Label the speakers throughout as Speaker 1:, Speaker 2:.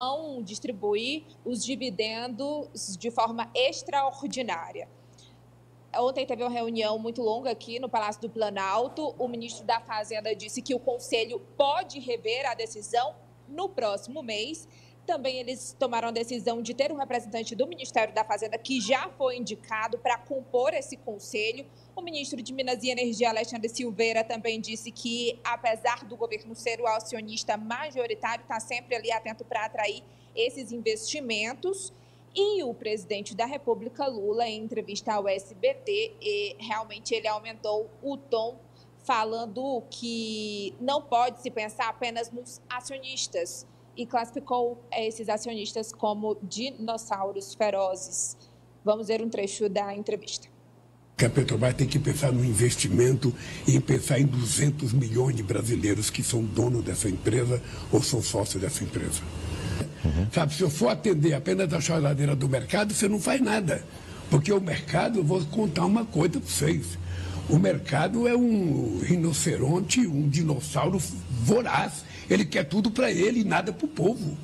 Speaker 1: vão distribuir os dividendos de forma extraordinária. Ontem teve uma reunião muito longa aqui no Palácio do Planalto. O ministro da Fazenda disse que o Conselho pode rever a decisão no próximo mês. Também eles tomaram a decisão de ter um representante do Ministério da Fazenda que já foi indicado para compor esse conselho. O ministro de Minas e Energia, Alexandre Silveira, também disse que, apesar do governo ser o acionista majoritário, está sempre ali atento para atrair esses investimentos. E o presidente da República, Lula, em entrevista ao SBT, realmente ele aumentou o tom, falando que não pode se pensar apenas nos acionistas e classificou esses acionistas como dinossauros ferozes. Vamos ver um trecho da entrevista.
Speaker 2: Que a Petrobras tem que pensar no investimento e pensar em 200 milhões de brasileiros que são donos dessa empresa ou são sócios dessa empresa. Uhum. Sabe, se eu for atender apenas a choradeira do mercado, você não faz nada. Porque o mercado, eu vou contar uma coisa para vocês. O mercado é um rinoceronte, um dinossauro voraz. Ele quer tudo para ele e nada para o povo.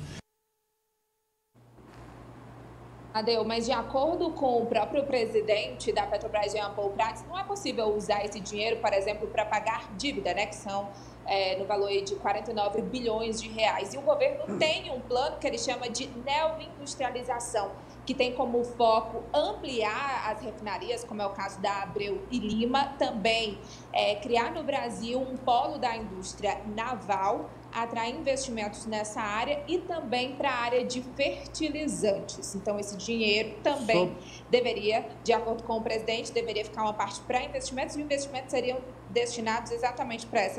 Speaker 1: Adeu, mas de acordo com o próprio presidente da Petrobras, Jean Paul Prats, não é possível usar esse dinheiro, por exemplo, para pagar dívida, né, que são é, no valor de 49 bilhões de reais. E o governo tem um plano que ele chama de neoindustrialização, que tem como foco ampliar as refinarias, como é o caso da Abreu e Lima, também é, criar no Brasil um polo da indústria naval, atrair investimentos nessa área e também para a área de fertilizantes. Então, esse dinheiro também deveria, de acordo com o presidente, deveria ficar uma parte para investimentos e investimentos seriam destinados exatamente para essa